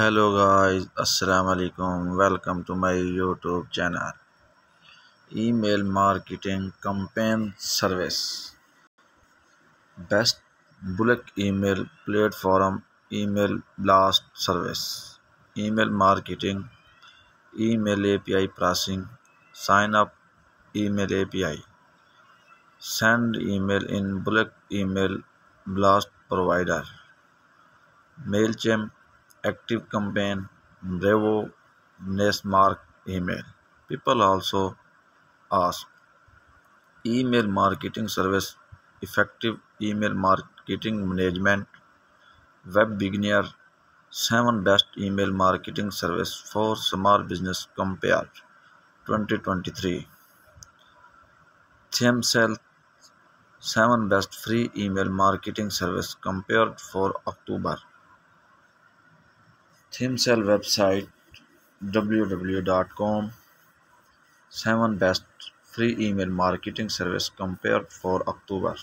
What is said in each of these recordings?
hello guys. Assalamu alaikum welcome to my youtube channel. Email marketing campaign service. Best bulk email platform email blast service. Email marketing email api pricing sign up email api send email in bulk email blast provider. Mailchimp active campaign bravo Mark email people also ask email marketing service effective email marketing management web beginner 7 best email marketing service for small business compared 2023 Themsel 7 best free email marketing service compared for October Themeisle website www.com 7 best free email marketing service compared for October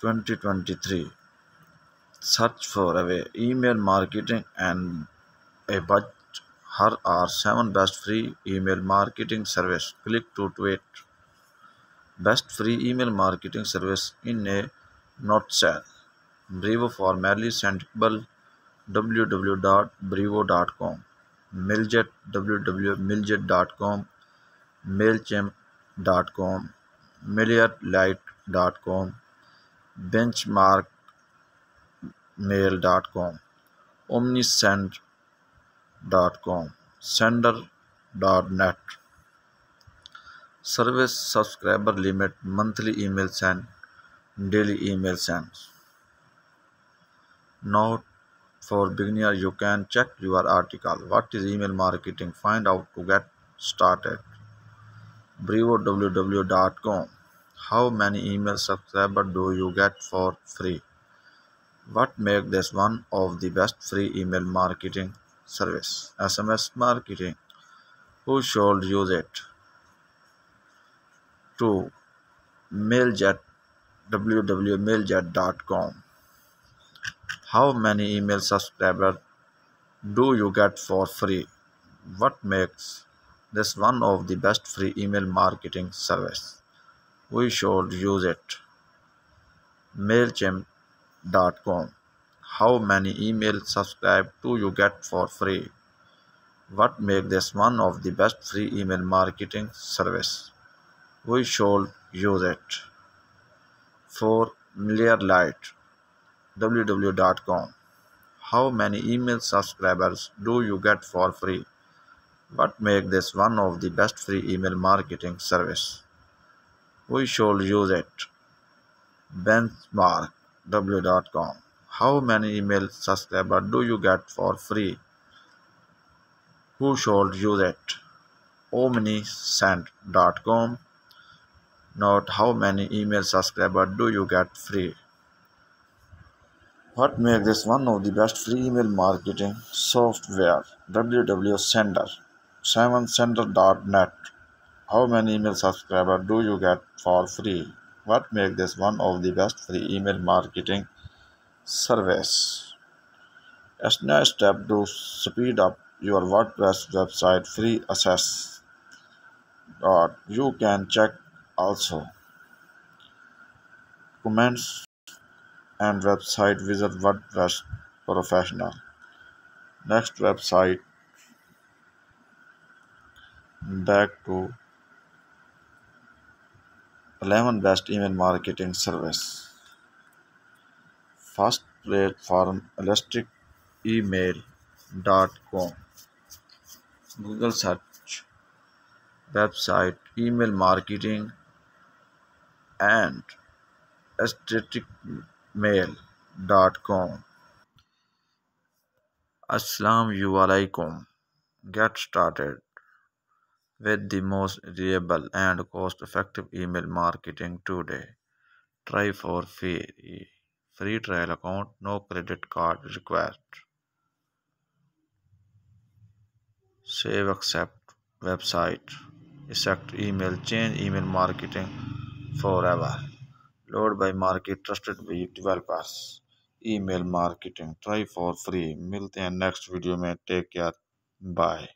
2023 search for a email marketing and a budget. Here are 7 best free email marketing service. Click to tweet. Best free email marketing service in a not nutshell. Brevo formerly Sendinblue www.brevo.com, Miljet www.miljet.com, Mailchimp.com, MilliardLight.com, BenchmarkMail.com, OmniSend.com, Sender.net. Service subscriber limit monthly email send, daily email sends. Note for beginner you can check your article. What is email marketing? Find out to get started. Brevowww.com how many email subscribers do you get for free? What make this one of the best free email marketing service? Sms marketing. Who should use it? 2 mailjet www.mailjet.com how many email subscribers do you get for free? What makes this one of the best free email marketing service? We should use it. MailChimp.com How many email subscribers do you get for free? What makes this one of the best free email marketing service? We should use it. For MailerLite www.com. How many email subscribers do you get for free? What makes this one of the best free email marketing service? We should use it. Benchmark.w.com. How many email subscribers do you get for free? Who should use it? OmniSend.com. Note how many email subscribers do you get free? What makes this one of the best free email marketing software? www.sender 7sender.net How many email subscribers do you get for free? What makes this one of the best free email marketing service? As next step to speed up your WordPress website free access. Dot you can check also comments and website visit WordPress Professional. Next website back to 11 best email marketing service. First platform elastic email.com Google search website email marketing and aesthetic mail.com Assalamu alaikum. Get started with the most reliable and cost effective email marketing today. Try for free. Free trial account, no credit card required. Save accept website. Accept email, change email marketing forever. Load by market, trusted by developers. Email marketing try for free मिलते हैं next video में. Take care bye